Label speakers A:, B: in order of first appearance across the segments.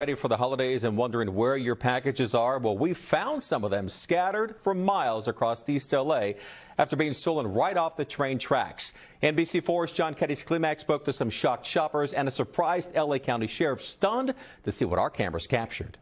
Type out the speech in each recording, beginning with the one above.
A: Ready for the holidays and wondering where your packages are? Well, we found some of them scattered for miles across East LA after being stolen right off the train tracks. NBC4's John Cadiz Klemack spoke to some shocked shoppers and a surprised LA County Sheriff stunned to see what our cameras captured.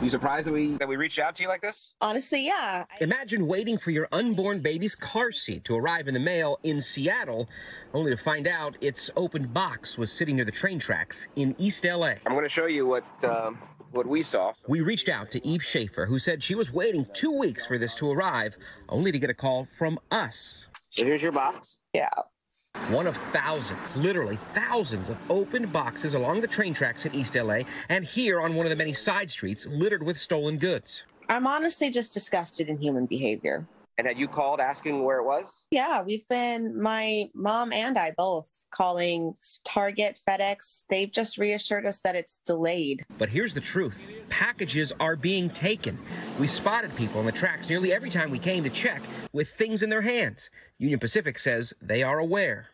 B: You surprised that we that we reached out to you like this?
C: Honestly, yeah.
D: Imagine waiting for your unborn baby's car seat to arrive in the mail in Seattle, only to find out its opened box was sitting near the train tracks in East LA.
B: I'm going to show you what um, what we saw.
D: We reached out to Eve Schaefer, who said she was waiting two weeks for this to arrive, only to get a call from us.
B: So here's your box.
C: Yeah.
D: One of thousands, literally thousands of opened boxes along the train tracks in East LA and here on one of the many side streets littered with stolen goods.
C: I'm honestly just disgusted in human behavior.
B: And had you called asking where it was?
C: Yeah, we've been, my mom and I both, calling Target, FedEx. They've just reassured us that it's delayed.
D: But here's the truth packages are being taken. We spotted people on the tracks nearly every time we came to check with things in their hands. Union Pacific says they are aware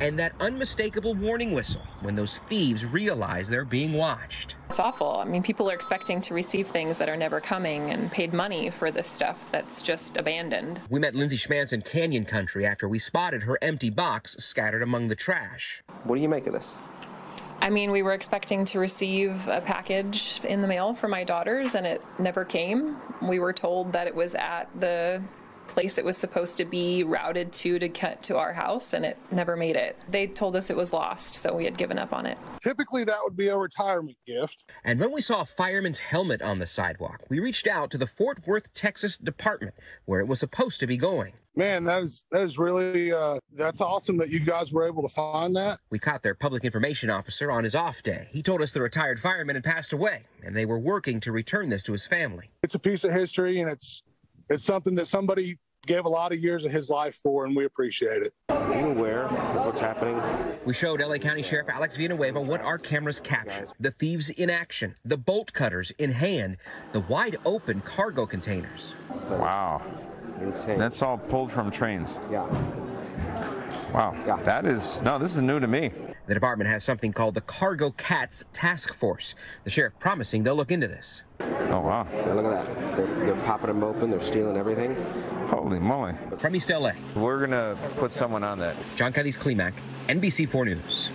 D: and that unmistakable warning whistle when those thieves realize they're being watched.
E: It's awful. I mean, people are expecting to receive things that are never coming and paid money for this stuff that's just abandoned.
D: We met Lindsay Schmantz in Canyon Country after we spotted her empty box scattered among the trash.
B: What do you make of this?
E: I mean, we were expecting to receive a package in the mail for my daughters, and it never came. We were told that it was at the place it was supposed to be routed to to get to our house and it never made it. They told us it was lost, so we had given up on it.
F: Typically, that would be a retirement gift.
D: And when we saw a fireman's helmet on the sidewalk, we reached out to the Fort Worth, Texas department where it was supposed to be going.
F: Man, that is that is really uh, that's awesome that you guys were able to find that.
D: We caught their public information officer on his off day. He told us the retired fireman had passed away, and they were working to return this to his family.
F: It's a piece of history, and it's it's something that somebody gave a lot of years of his life for, and we appreciate it.
B: Are you aware of what's happening?
D: We showed LA County Sheriff Alex Villanueva what our cameras captured the thieves in action, the bolt cutters in hand, the wide open cargo containers.
G: Wow.
B: Insane.
G: That's all pulled from trains.
B: yeah.
G: Wow.
B: Yeah.
G: That is, no, this is new to me.
D: The department has something called the Cargo Cats Task Force. The sheriff promising they'll look into this.
G: Oh, wow.
B: Now look at that. They're, they're popping them open. They're stealing everything.
G: Holy moly.
D: From East LA,
G: We're going to put someone on that.
D: John Cadiz Klemack, NBC4 News.